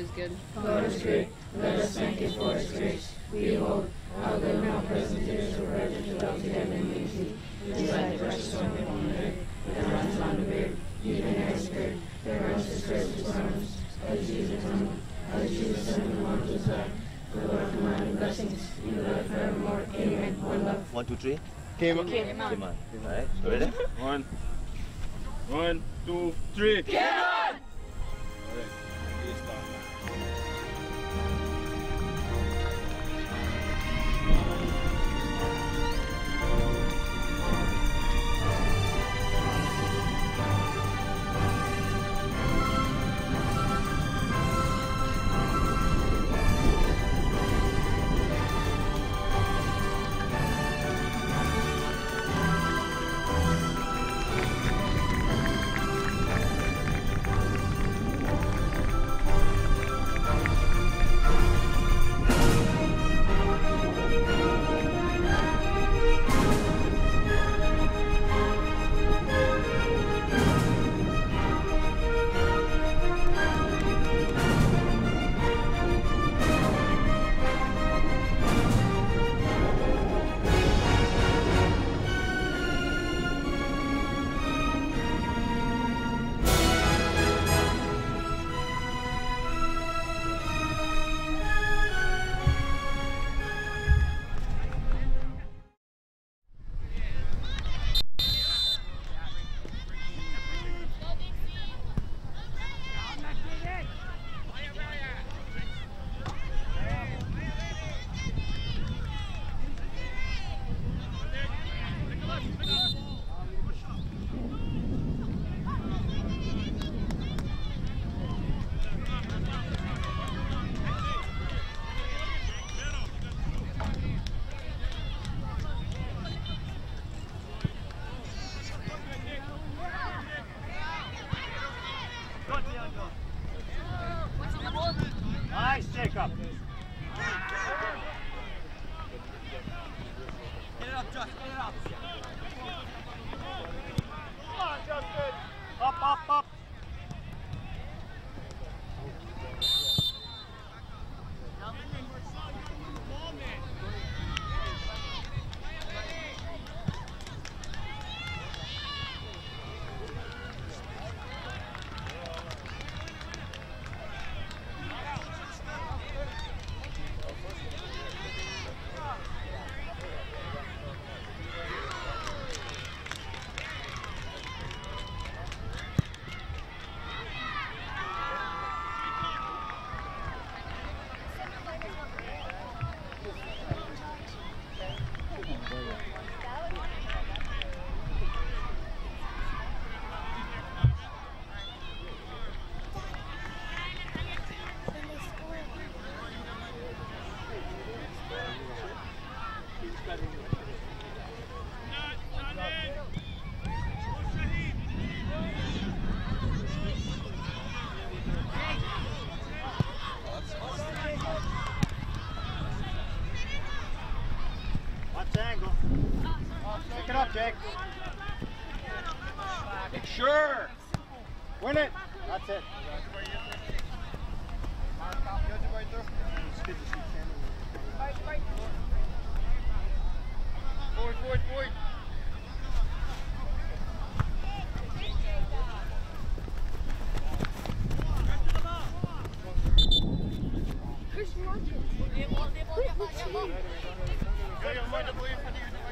is good. God is great. Let us thank Him for His grace. Behold, how good now present is the virgin to love together in unity. Beside the precious one upon the earth, that runs on the beard, even as spirit, there runs His His promise. As Jesus as Jesus and the one to die. The Lord command and blessings, you life forevermore. Amen. One love. One, two, three. Came up. Come on.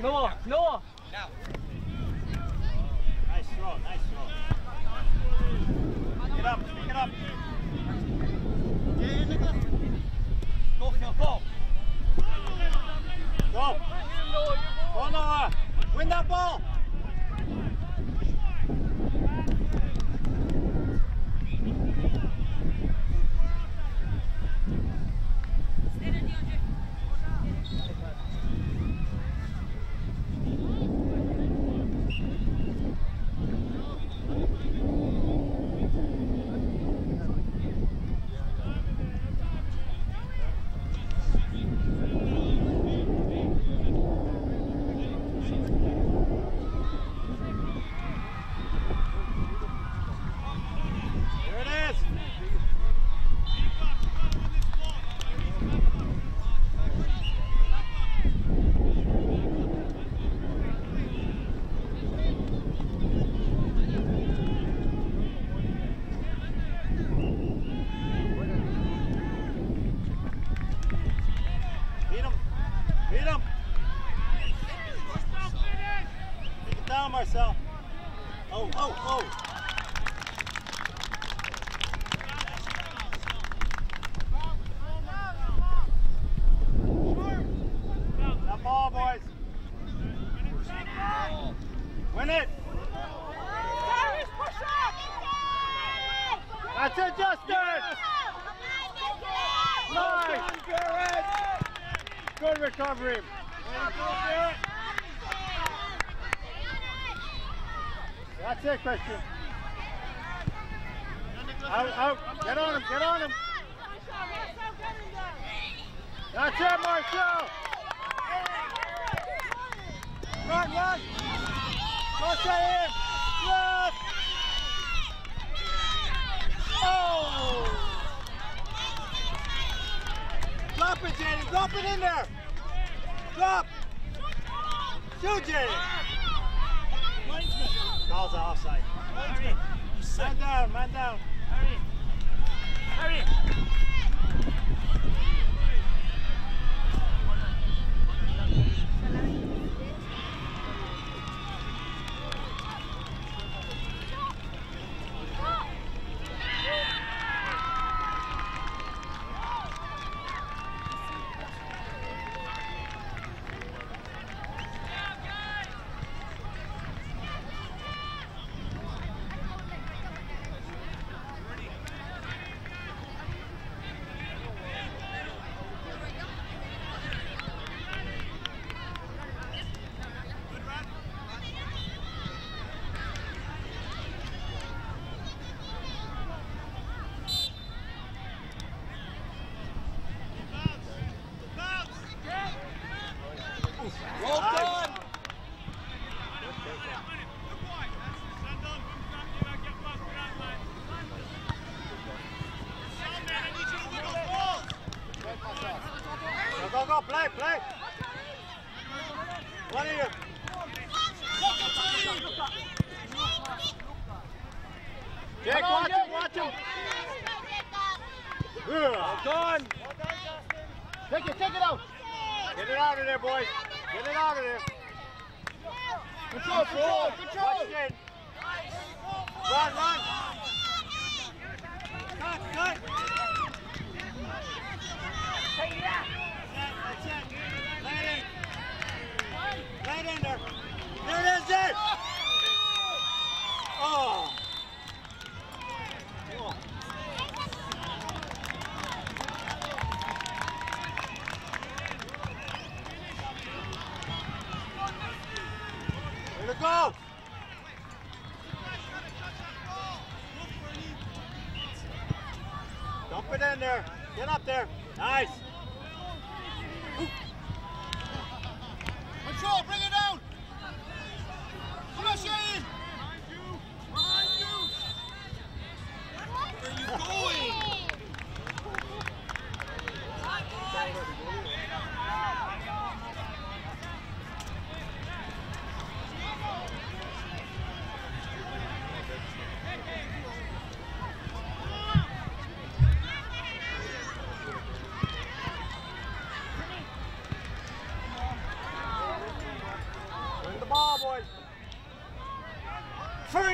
No more. No Drop! Shoot, Jay! Calls offside. Man down, man down. Hurry! Hurry!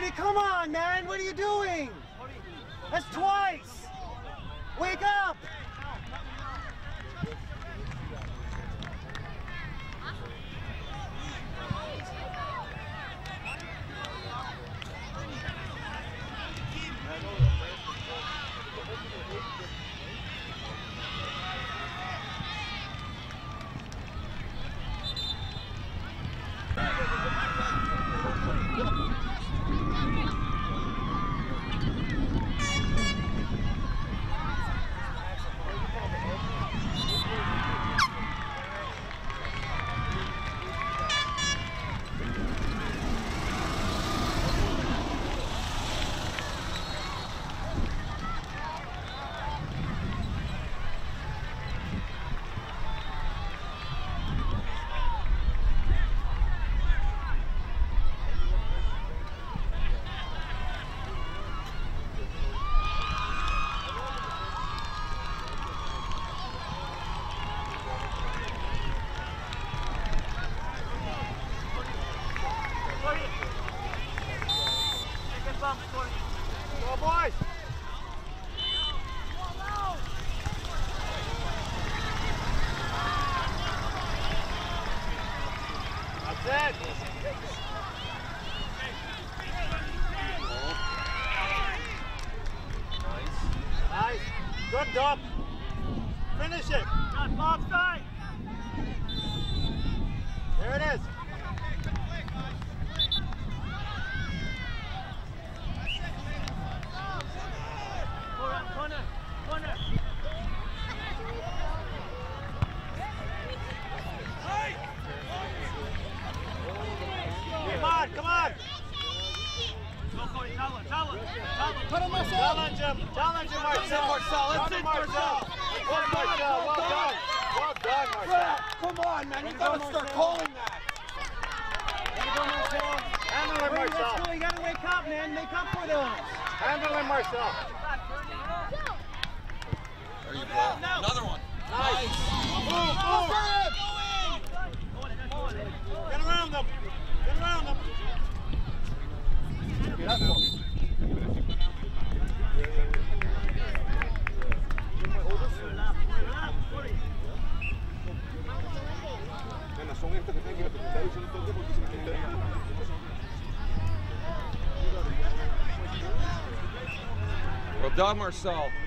Brady, come on, man. What are you doing? That's 12. Marcel. Marcel. That's it, Marcel. Well done, Well done. Well done, Marcel. Come on, man. You gotta start calling that. Handle him, Marcel. You gotta wake up, man. Make up for those. Handle him, Marcel. There you go. Another one. Nice. Move, move. Get around them. Get around them. Well done, Marcel. Fernie.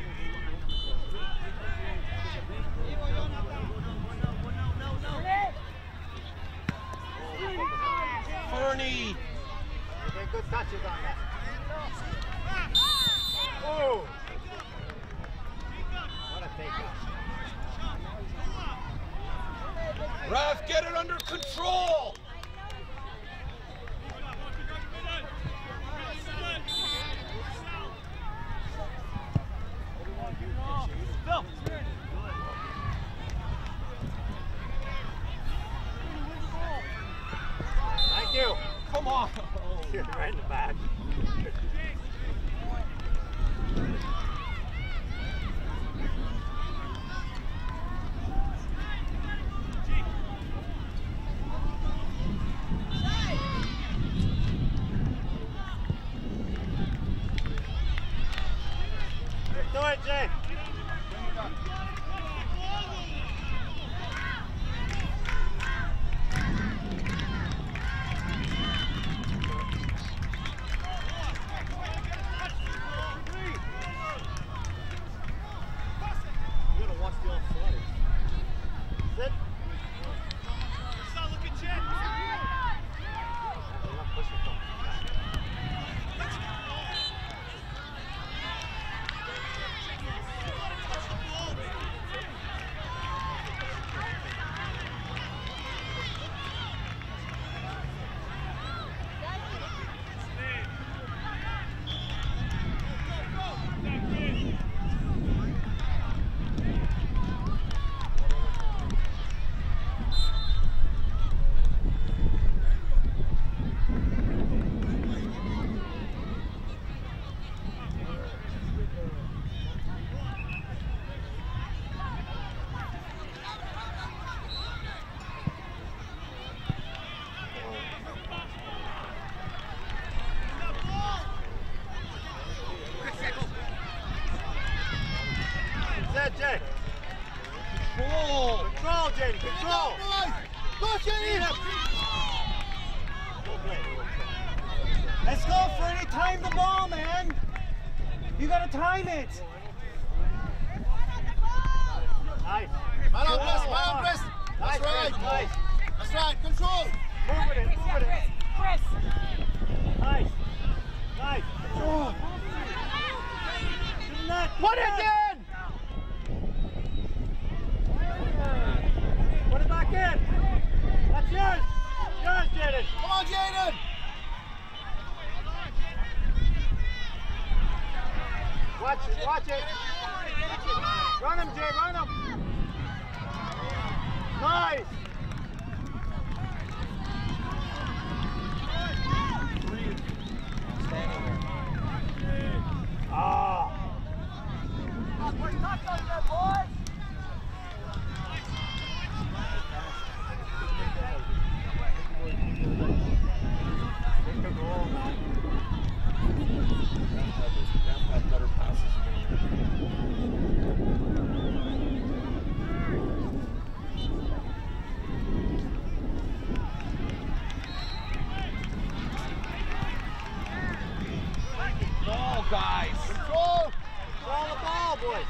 Boys.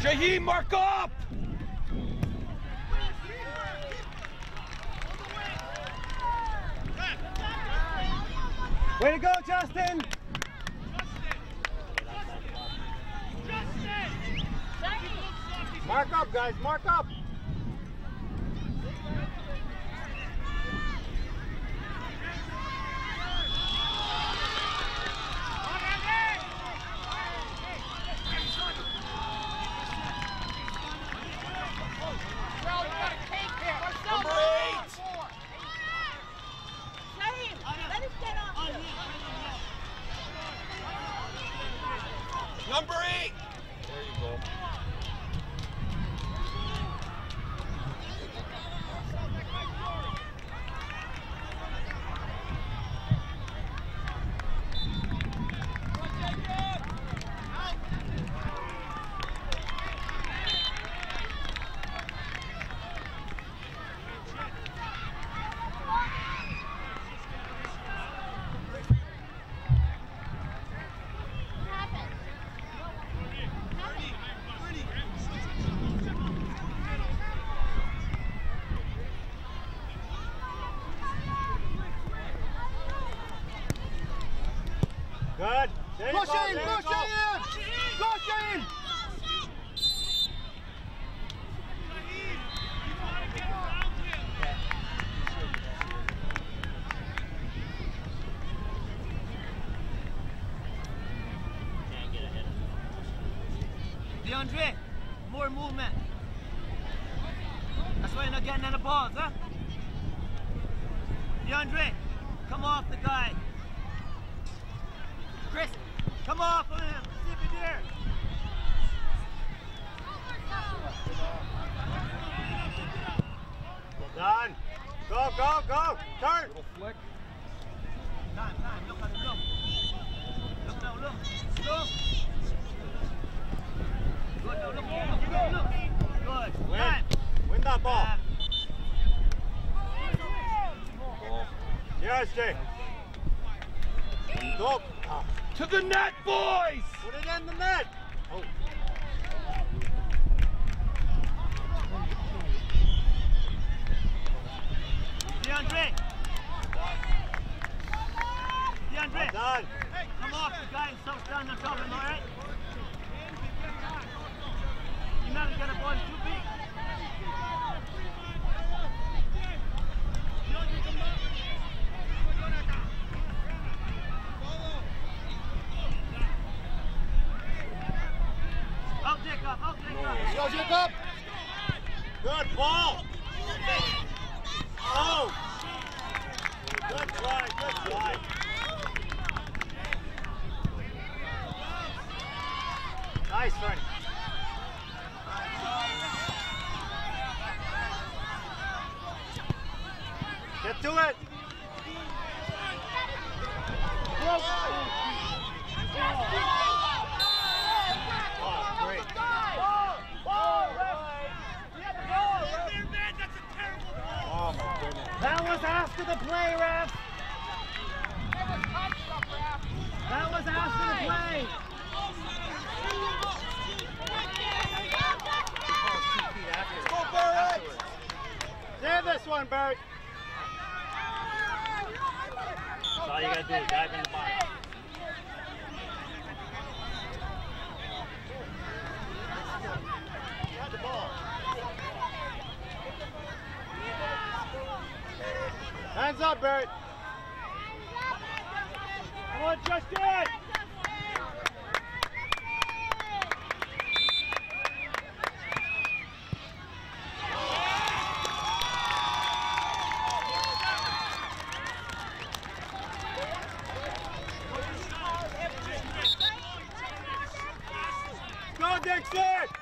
Shaheem, mark up! Go, go, go. Turn. Little Flick. Time, time, look at him, look. Look now, look. Look. Good, now, look, look, look, look. Good. Win. Time. Win that ball. Time. Ball. Yes, Jay. Go. To the net, boys! Put it in the net. DeAndre. DeAndre. Come off the guy and stop standing on top of him, alright? You're not gonna ball too big. Out, Jacob, out, Jacob. Go, Jacob. Good ball. Oh. Good try. Good try. Nice, Frank. Dive in the box. You had the ball. Hands up, Bert. Come on, Justin. Go, Dixon!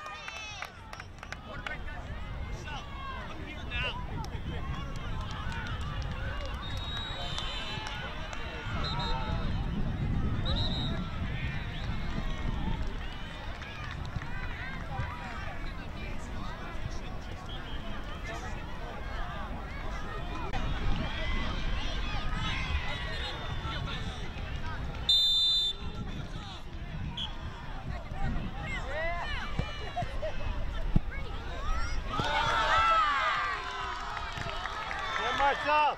Get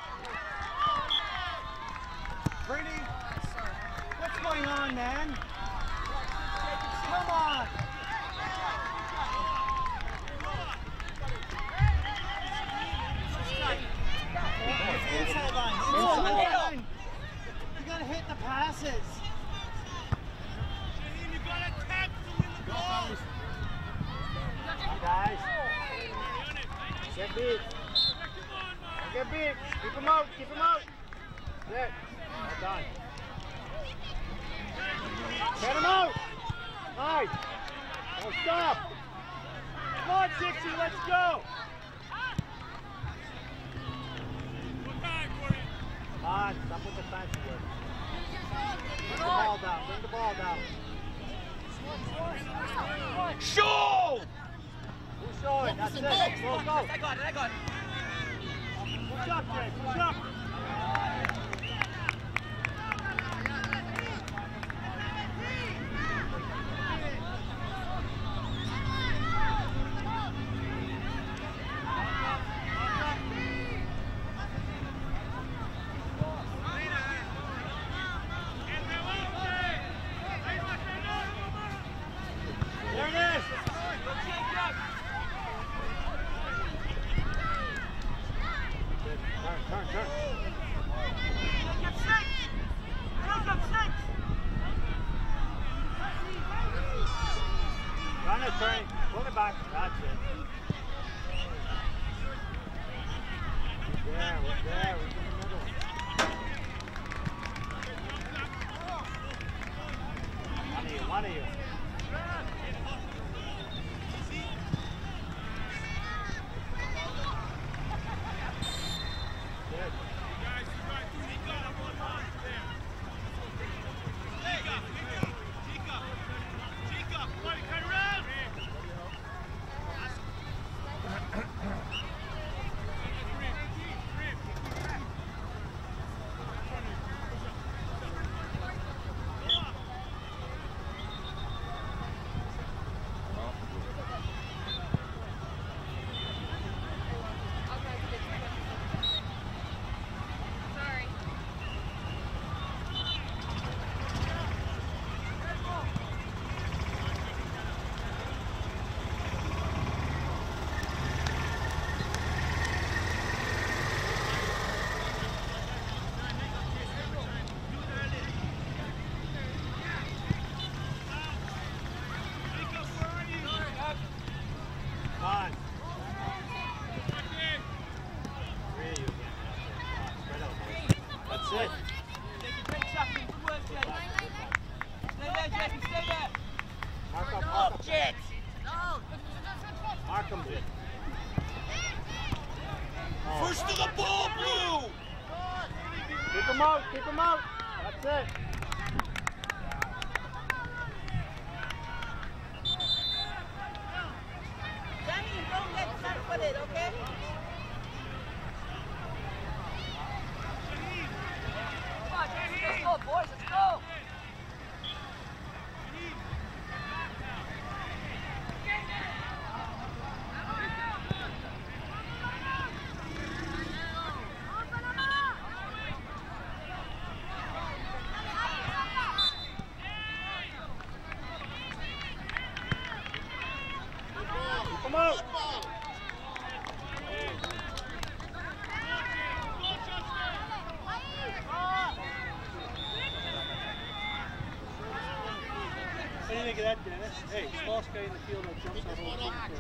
you think of that, Dennis? Hey, Smalls guy in the field that jumps on the Come on,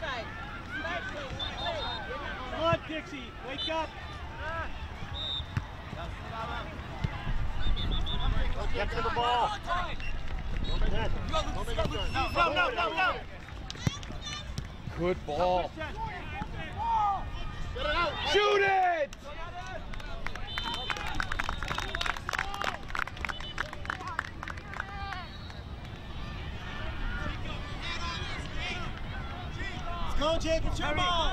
Shai. Come on, Dixie. Wake up. Get to the ball. No, no, no, no. Good ball. Shoot it! championship Mom!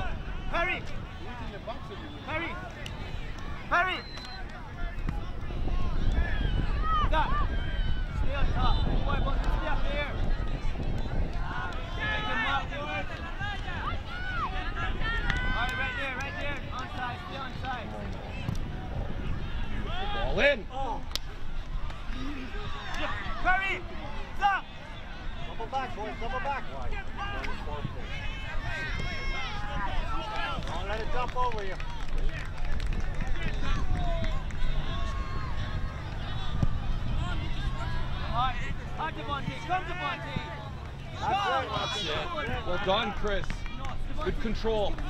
control.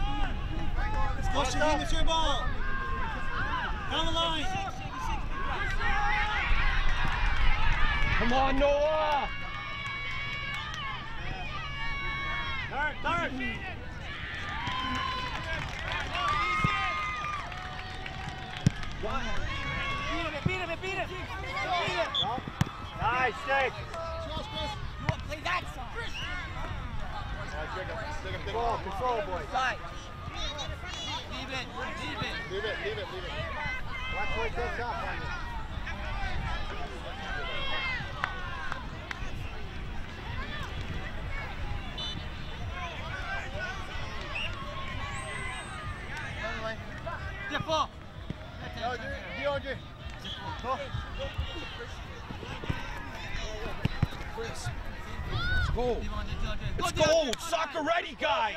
It's gold. Soccer ready, guys.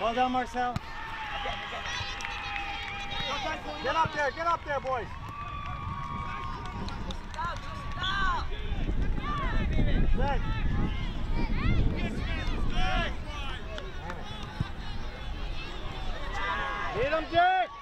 Well done, Marcel. Get up there. Get up there, boys. Hit him, Jack!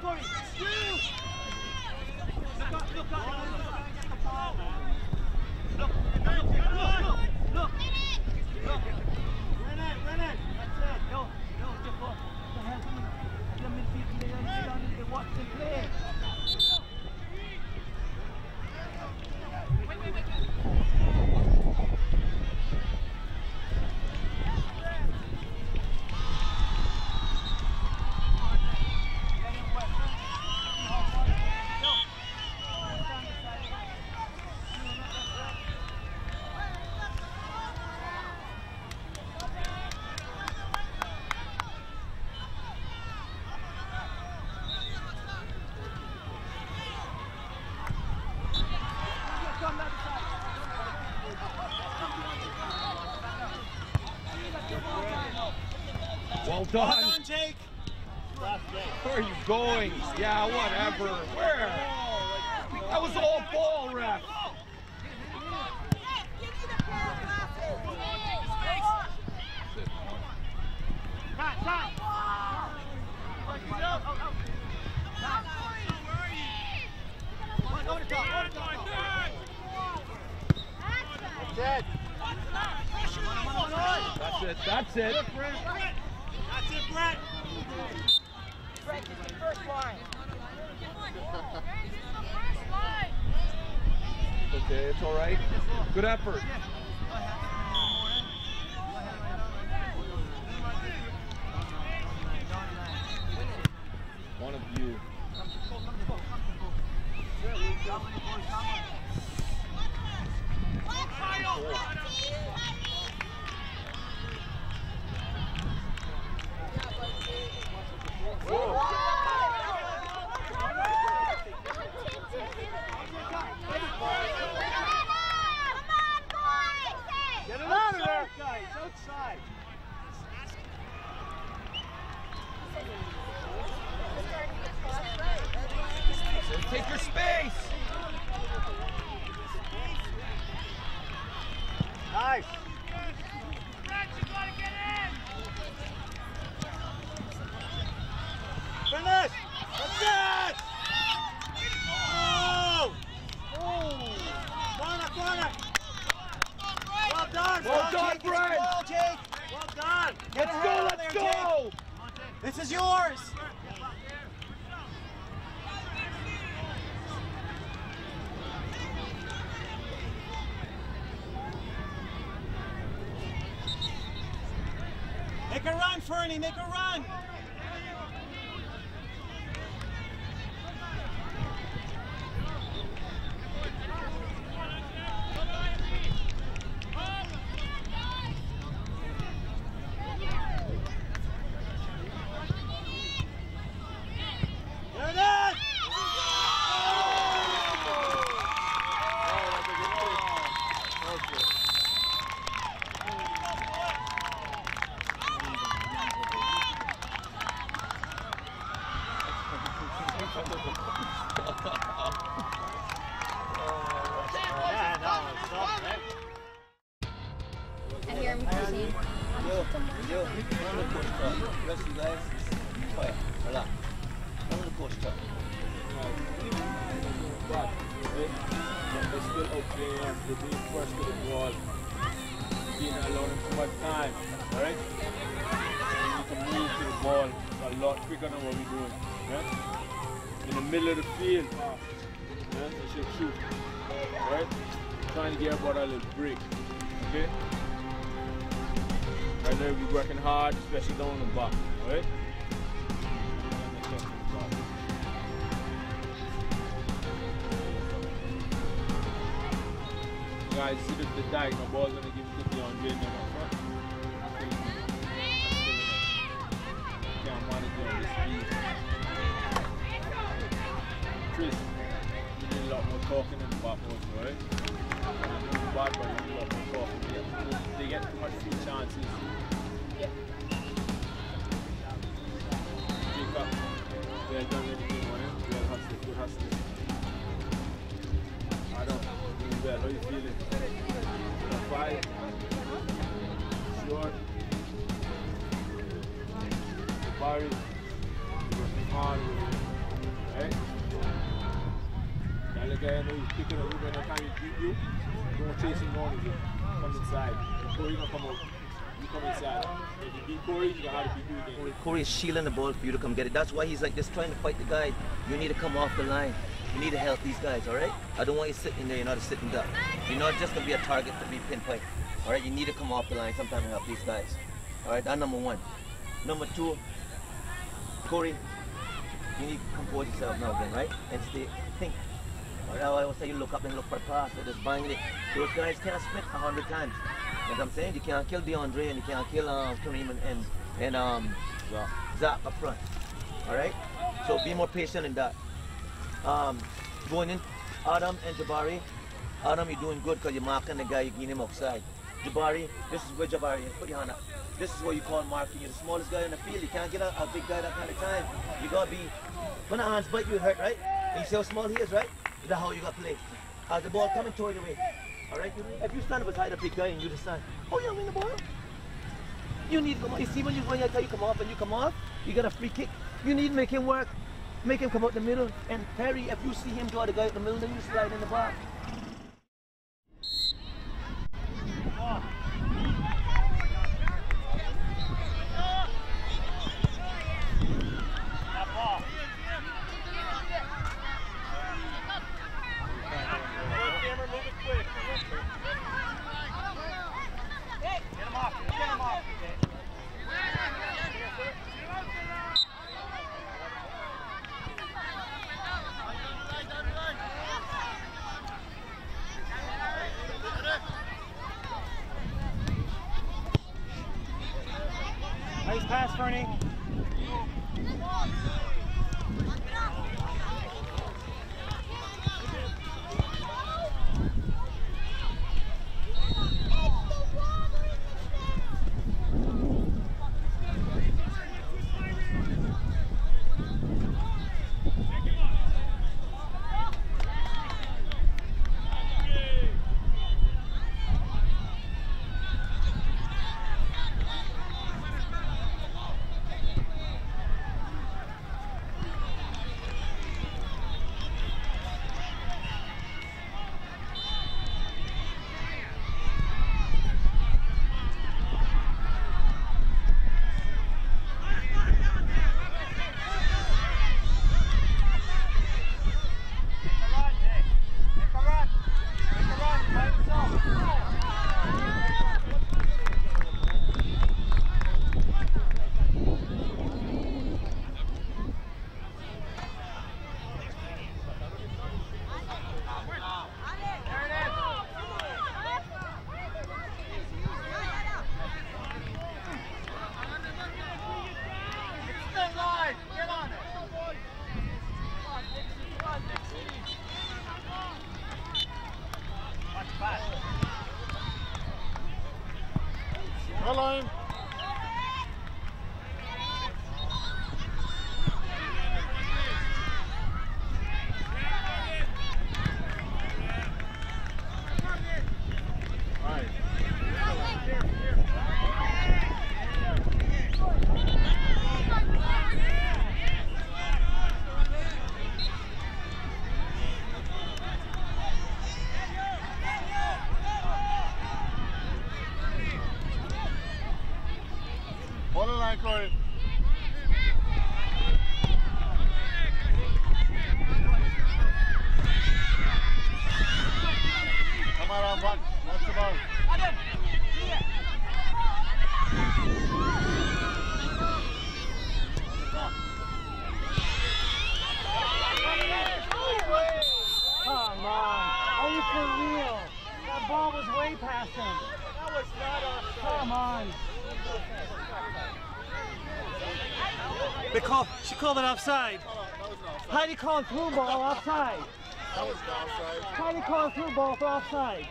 Cody, come, come, Cody! Look up, look up, get the ball, man. Look, look, look, look, look. Win it, win it. That's it. Yo, yo, just look. What the hell? The midfield, they don't sit down and they watch them play. Well done. Jake. Where are you going? Yeah, whatever. Where? That was all ball, ref. That's it. That's it. That's it. That's it, Brett. Okay, it's all right. Good effort. One of you. Get it out of there, guys. Outside. So take your space. Nice. Especially back. Alright? Guys, see the, the diagonal ball gonna give it to front. Can't manage it on speed. Chris, you need a lot more talking in the back right? Bad, but you need a lot more talking. They get, they get too much free chances. Well If Corey, you gonna have to beat you again. Corey, Corey is shielding the ball for you to come get it. That's why he's like just trying to fight the guy. You need to come off the line. You need to help these guys, all right? I don't want you sitting there. You're not a sitting duck. You're not just gonna be a target to be pinpoint. All right? You need to come off the line sometime and help these guys. All right? That's number one. Number two, Corey, you need to compose yourself now again, right? And stay, think. Right? I always say you look up and look for a pass. Just bang it. Those guys can't split a hundred times. You know what I'm saying? You can't kill DeAndre and you can't kill um, Kareem and, and, and um, Zach up front. All right? So be more patient in that. Um, going in, Adam and Jabari. Adam, you're doing good because you're marking the guy, you're getting him outside. Jabari, this is where Jabari is. Put your hand up. This is what you call marking. You're the smallest guy in the field. You can't get a, a big guy that kind of time. You gotta be, when the hands bite, you hurt, right? You see how small he is, right? That's how you gotta play. As the ball coming toward your way. All right? If you stand beside a big guy and you decide, oh yeah, win the ball. You need to come off. You see when you when I tell you come off and you come off, you got a free kick. You need to make him work. Make him come out the middle. And Perry, if you see him draw the guy out the middle, then you slide in the box. ball was way past him. That was not offside. Come on. They call, she called it offside. Heidi called through ball offside. That was offside. Heidi called through ball for offside.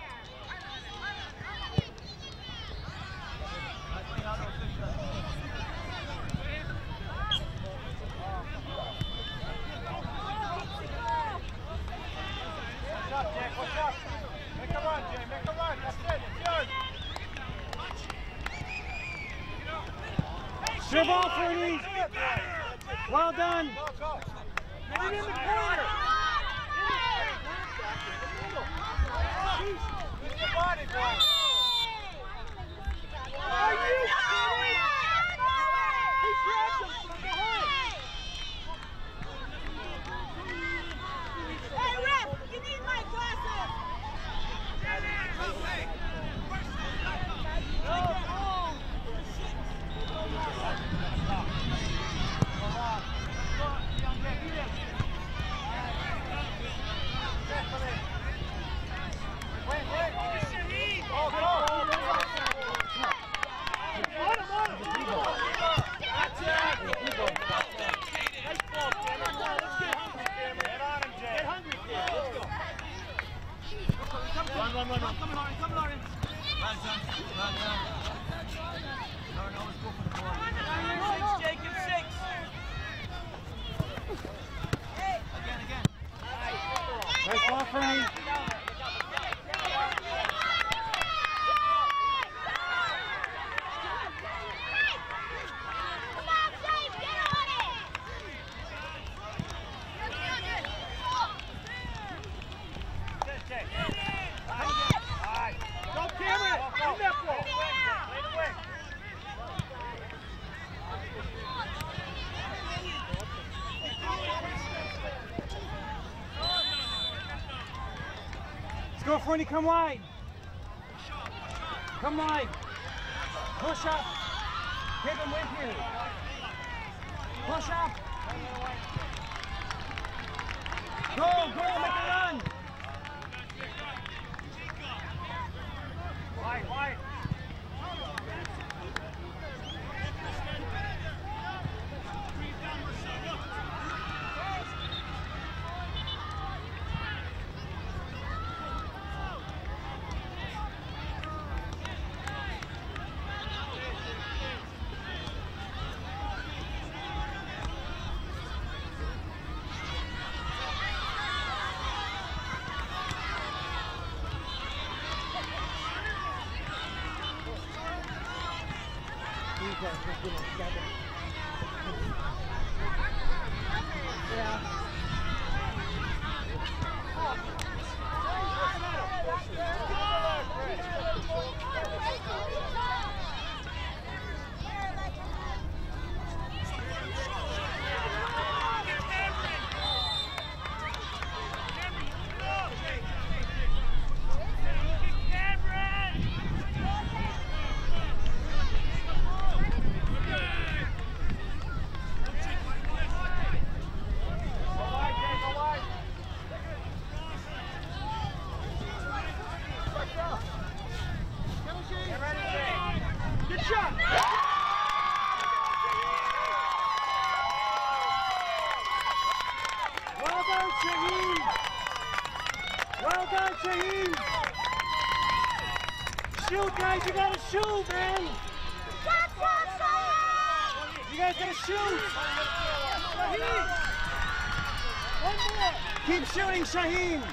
Courtney, come wide. Come wide. Push up. Take him with you. Push up. Go, go, Shaheen.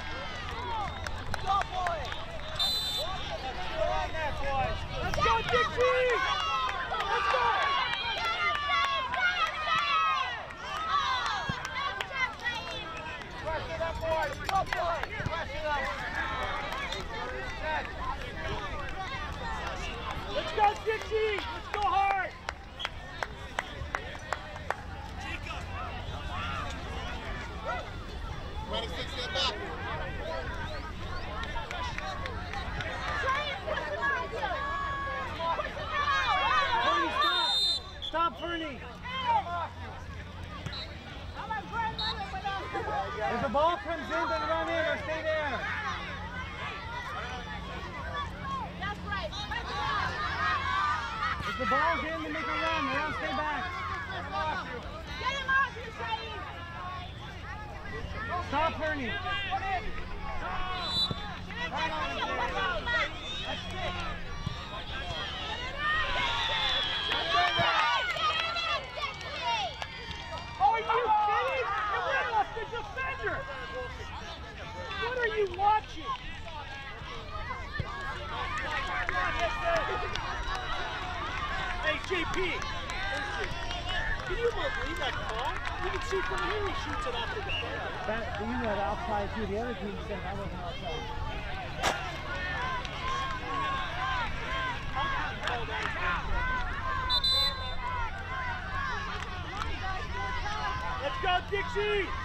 Shoot!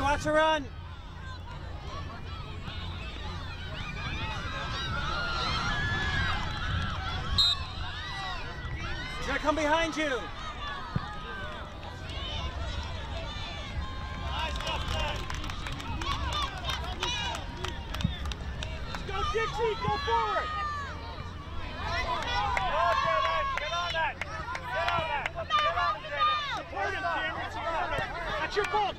Watch her run. She's gonna come behind you. Let's go Dixie, go forward. Get your fault!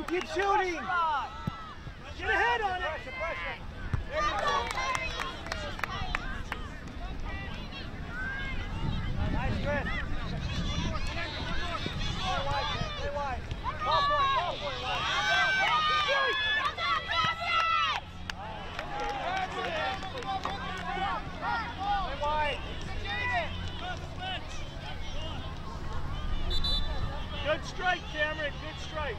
shooting, keep shooting. Get a head on it. Good strike, Cameron. Good strike.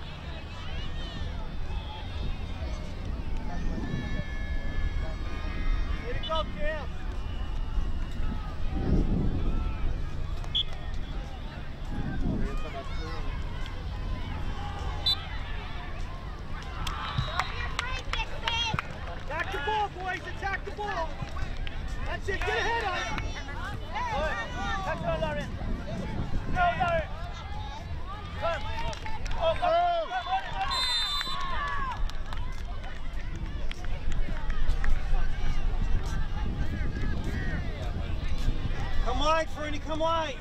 Why?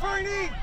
Fernie!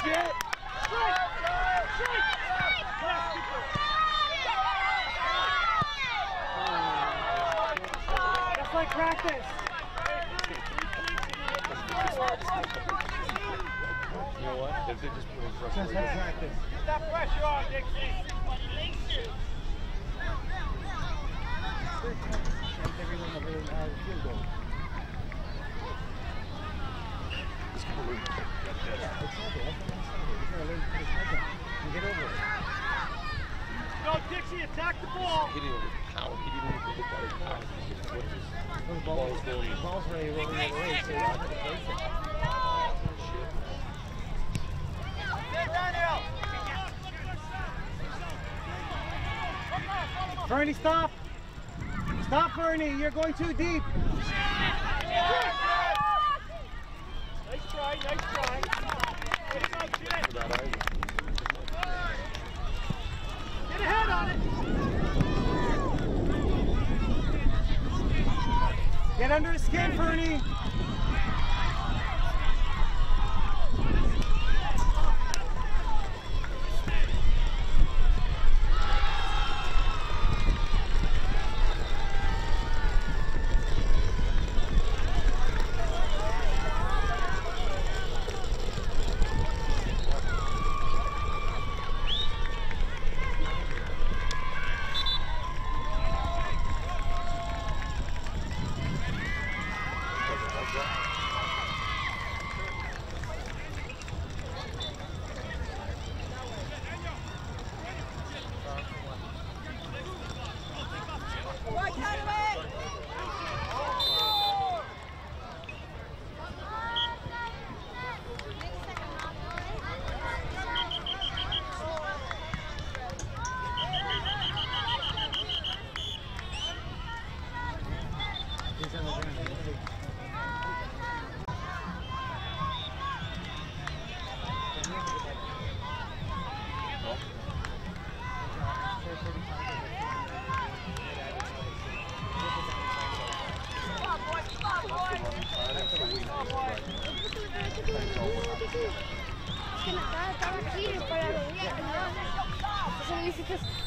Just like practice. You know what? If they just put Just. Get that pressure on, Dixie. Get over it. Go, Dixie. Attack the ball. He didn't even power. He didn't even hit that power. He just put his The ball ball's going. The ball's ready rolling the other way, so you have place it. Stay stop. Stop, Fernie. You're going too deep. Entonces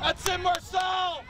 That's it, Marcel!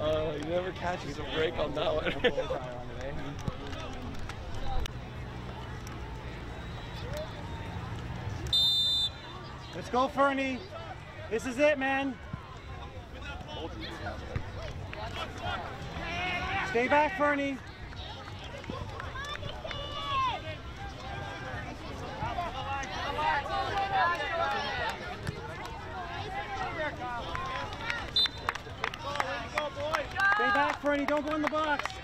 Oh, uh, he never catches a break on that one. Let's go, Fernie. This is it, man. Stay back, Fernie. Don't go in the box.